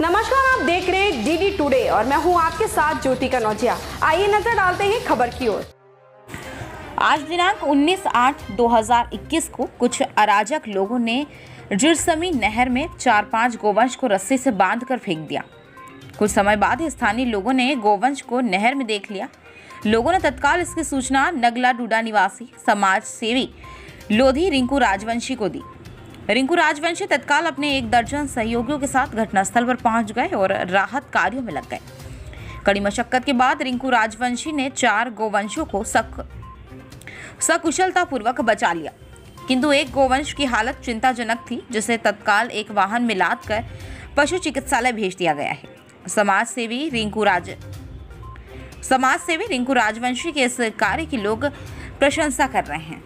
नमस्कार, आप देख रहे हैं डीडी टुडे और मैं हूँ आपके साथ ज्योति कनौजिया। आइए नज़र डालते हैं खबर की ओर। आज दिनांक 19 आठ 2021 को कुछ अराजक लोगों ने जिरसमी नहर में चार पाँच गोवंश को रस्सी से बाँध कर फेंक दिया। कुछ समय बाद स्थानीय लोगों ने गोवंश को नहर में देख लिया। लोगों ने तत्काल इसकी सूचना नगला डूडा निवासी समाज सेवी लोधी रिंकू राजवंशी को दी। रिंकू राजवंशी तत्काल अपने एक दर्जन सहयोगियों के साथ घटनास्थल पर पहुँच गए और राहत कार्यों में लग गए। कड़ी मशक्कत के बाद रिंकू राजवंशी ने चार गोवंशों को सक सकुशलतापूर्वक बचा लिया। किंतु एक गोवंश की हालत चिंताजनक थी, जिसे तत्काल एक वाहन में लाद कर पशु चिकित्सालय भेज दिया गया है। समाज सेवी रिंकू राज समाज सेवी रिंकू राजवंशी के इस कार्य की लोग प्रशंसा कर रहे हैं।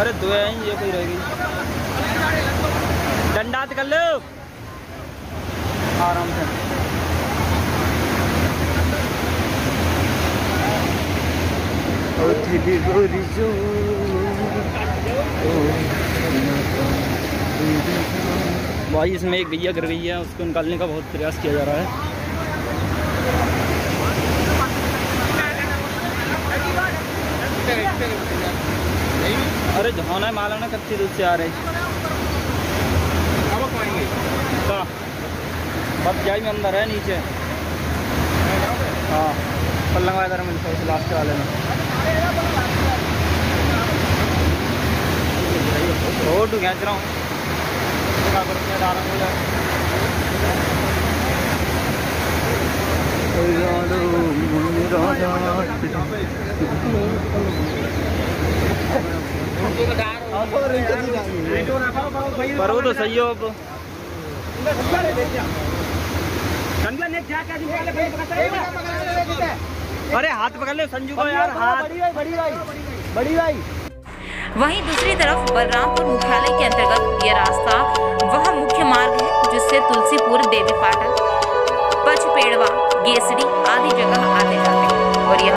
अरे दो हैं ये कोई रह गई। डंडा तो कर लो। आराम से। भाई इसमें एक गैया गिर गई है उसको निकालने का बहुत प्रयास किया जा रहा है। अरे जहाना मालाना कच्ची दूध से आ रहे कहाँ? बस जाई में अंदर है नीचे। हाँ। पल्लंग वाला मिलता है लास्ट वाले में। फ़ोटो खींच रहा हूँ। क्या करूँ तो सही हो अरे हाथ पकड़ ले संजू को यार, हाथ। वहीं दूसरी तरफ़ बलरामपुर मुख्यालय के अंतर्गत ये रास्ता, वह मुख्य मार्ग है, जिससे तुलसीपुर, देवी पाटन पचपेड़वा, गेसड़ी आदि जगह आते जाते हैं। और यह